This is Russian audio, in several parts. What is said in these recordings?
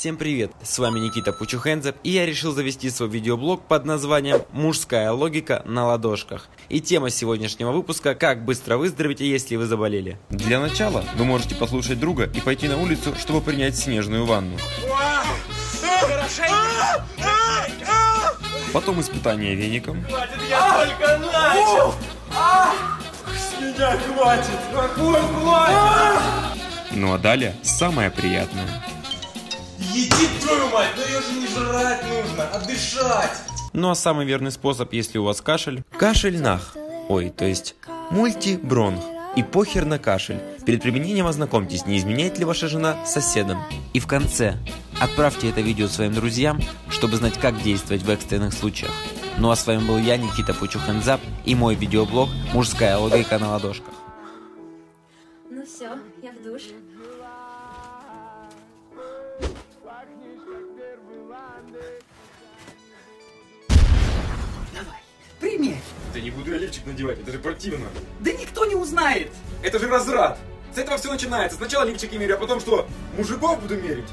Всем привет, с вами Никита Пучухензев и я решил завести свой видеоблог под названием «Мужская логика на ладошках». И тема сегодняшнего выпуска «Как быстро выздороветь, если вы заболели». Для начала вы можете послушать друга и пойти на улицу, чтобы принять снежную ванну. Потом испытание веником. Хватит, я только начал! С меня хватит! Какой хватит? Ну а далее самое приятное. Еди твою мать, но ее же не жрать нужно, а дышать! Ну а самый верный способ, если у вас кашель, кашель нах. Ой, то есть мультибронх. И похер на кашель. Перед применением ознакомьтесь, не изменяет ли ваша жена с соседом. И в конце, отправьте это видео своим друзьям, чтобы знать, как действовать в экстренных случаях. Ну а с вами был я, Никита Пучухензап, и мой видеоблог «Мужская логика на ладошках». Ну все, я в душ. Да не буду я лифчик надевать, это же противно. Да никто не узнает. Это же разрад. С этого все начинается. Сначала лифчики мерю, а потом что, мужиков буду мерить?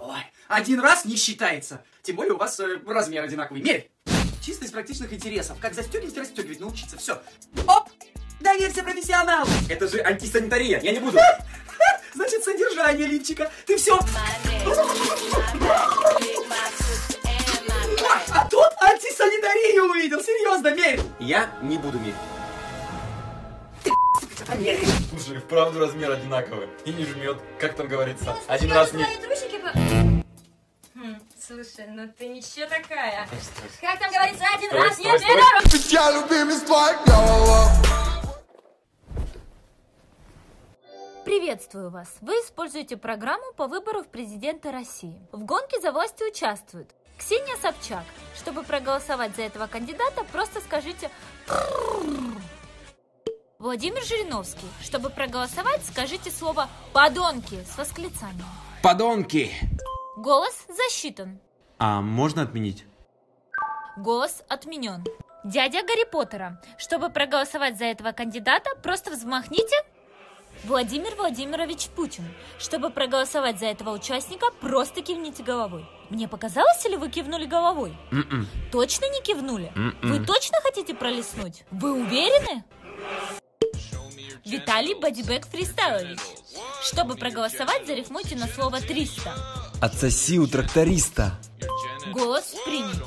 Ой, один раз не считается. Тем более у вас э, размер одинаковый. Мерь. Чисто из практичных интересов. Как застегивать расстегивать, научиться. Все. Оп! Доверься профессионалу. Это же антисанитария, я не буду. Значит, содержание лифчика. Ты все. Антисанитарию увидел. Серьезно, мерь. Я не буду мерить. Мерь. Слушай, вправду размер одинаковый. И не жмет, как там говорится. Один Скажи раз не... свои трусики по- Хм, Слушай, ну ты ничего такая. Как там говорится, один Стой, раз стой, нет, стой. Я Приветствую вас! Вы используете программу по выбору в президенты России. В гонке за властью участвует Ксения Собчак. Чтобы проголосовать за этого кандидата, просто скажите Владимир Жириновский. Чтобы проголосовать, скажите слово «подонки» с восклицанием. Подонки! Голос засчитан. А можно отменить? Голос отменен. Дядя Гарри Поттера. Чтобы проголосовать за этого кандидата, просто взмахните Владимир Владимирович Путин. Чтобы проголосовать за этого участника, просто кивните головой. Мне показалось, или вы кивнули головой? М-м. Точно не кивнули? М-м. Вы точно хотите пролистнуть? Вы уверены? Виталий Бадибек Фристайлович. Чтобы проголосовать, зарифмуйте на слово 300. Отсоси у тракториста. Голос принят.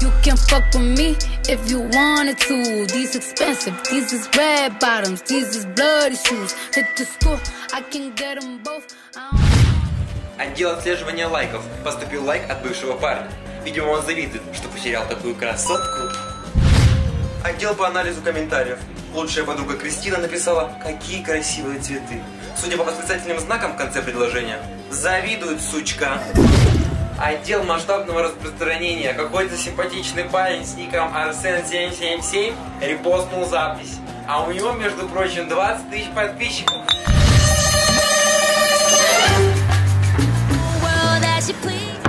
You can fuck with me if you wanted to. These expensive, these is red bottoms, these is bloody shoes. Hit the school, I can get them both. Отдел отслеживания лайков. Поступил лайк от бывшего парня. Видимо, он завидует, что потерял такую красотку. Отдел по анализу комментариев. Лучшая подруга Кристина написала, какие красивые цветы. Судя по восклицательным знакам в конце предложения, завидует сучка. Отдел масштабного распространения. Какой-то симпатичный парень с ником Арсен777 репостнул запись. А у него, между прочим, 20 тысяч подписчиков.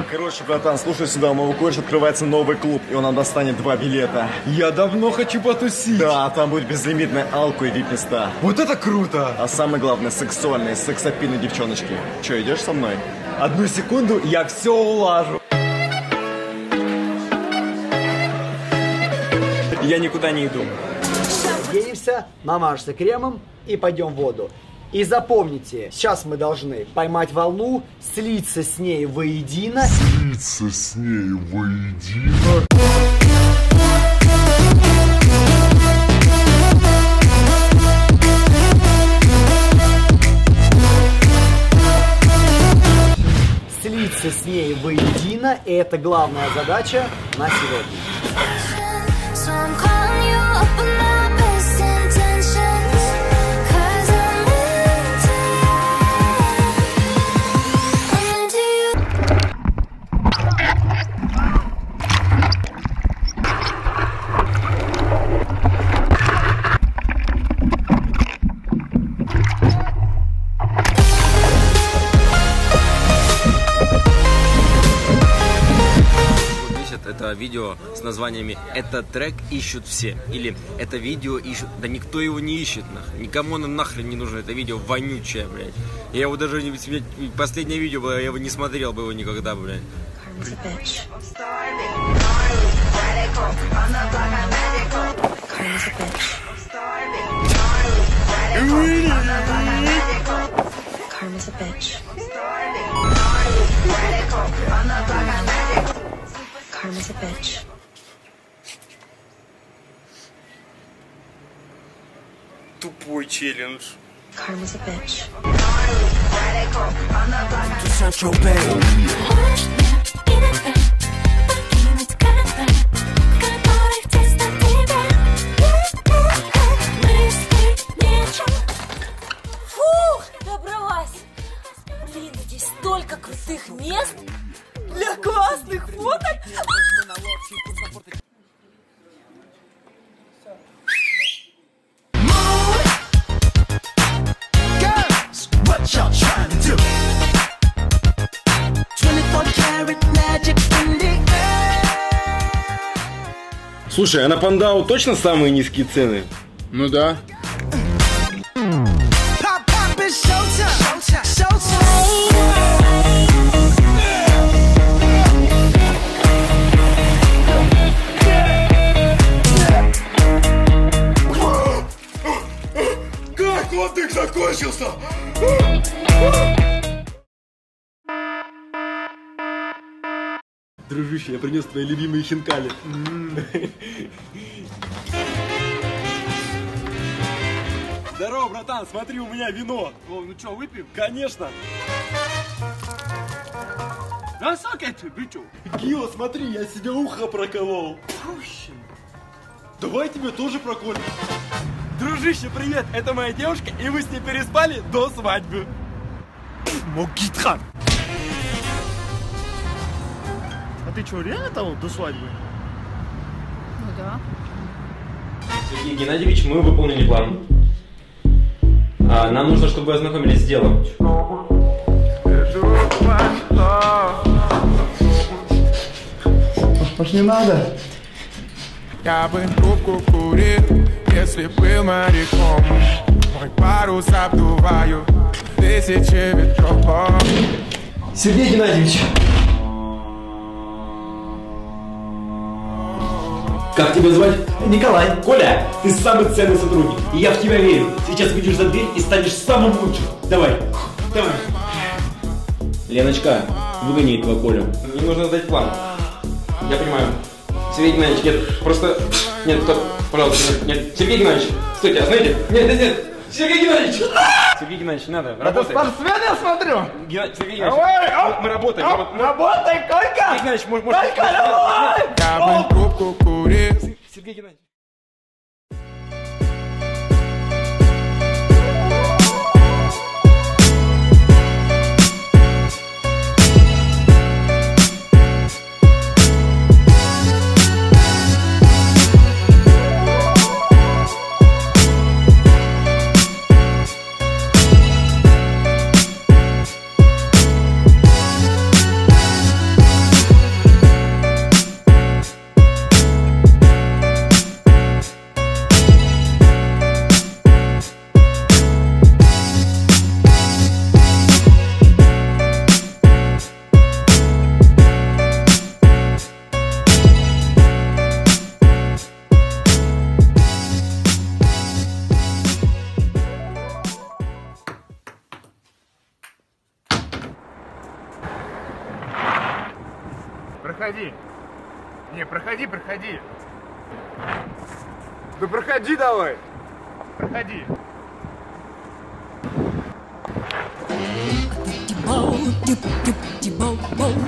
Короче, братан, слушай сюда, у моего кореша открывается новый клуб, и он нам достанет два билета. Я давно хочу потусить. Да, там будет безлимитная алку и вип-места. Вот это круто. А самое главное, сексуальные, сексапильные девчоночки. Че, идешь со мной? Одну секунду, я все улажу. Я никуда не иду. Оденемся, намажемся кремом и пойдем в воду. И запомните, сейчас мы должны поймать волну, слиться с ней воедино Слиться с ней воедино. Ней воедино, и это главная задача на сегодня. Видео с названиями «Этот трек ищут все» или «Это видео ищут». Да никто его не ищет, нахрен. Никому оно нахрен не нужно, это видео вонючее, блядь. Я его даже, последнее видео, было, я его не смотрел бы его никогда, блядь. Karma's a bitch. Karma's a bitch. Тупой челлендж. Karma's a bitch. Фух, добралась. Блин, здесь столько крутых мест для классных фоток. Слушай, а на Пандау точно самые низкие цены? Ну да. Как отдых закончился? Дружище, я принес твои любимые хинкали. Здорово, братан, смотри, у меня вино. О, ну что, выпьем? Конечно. Красавчик, бичу. Гио, смотри, я себе ухо проколол. Давай тебе тоже проколем. Дружище, привет, это моя девушка, и вы с ней переспали до свадьбы. Могитхан. Ты что, реально там до свадьбы? Ну да. Сергей Геннадьевич, мы выполнили план. А, нам нужно, чтобы вы ознакомились с делом. Может не надо? Я бы трубку курил, если был моряком Мой парус обдуваю тысячи ветров Сергей Геннадьевич. Как тебя звать? Николай. Коля, ты самый ценный сотрудник. И я в тебя верю. Сейчас выйдешь за дверь и станешь самым лучшим. Давай. Давай. Леночка, выгони этого Колю. Мне нужно сдать план. Я понимаю. Сергей Геннадьевич, нет, просто... Нет, стоп, пожалуйста, нет, нет. Сергей Геннадьевич, стойте, а знаете? Нет, нет, нет. Сергей Геннадьевич! Сергей Геннадьевич, надо, работаем. спортсмен, я смотрю. Ген- Сергей Геннадьевич, мы, мы работаем. мы- мы- Работай, Колька! Сергей Геннадьевич, может... может- Колька, давай! Трубку Сергей Геннадьевич. Проходи. Не, проходи, проходи. Да проходи давай. Проходи. Dip, dip, dip, dip, dip, dip,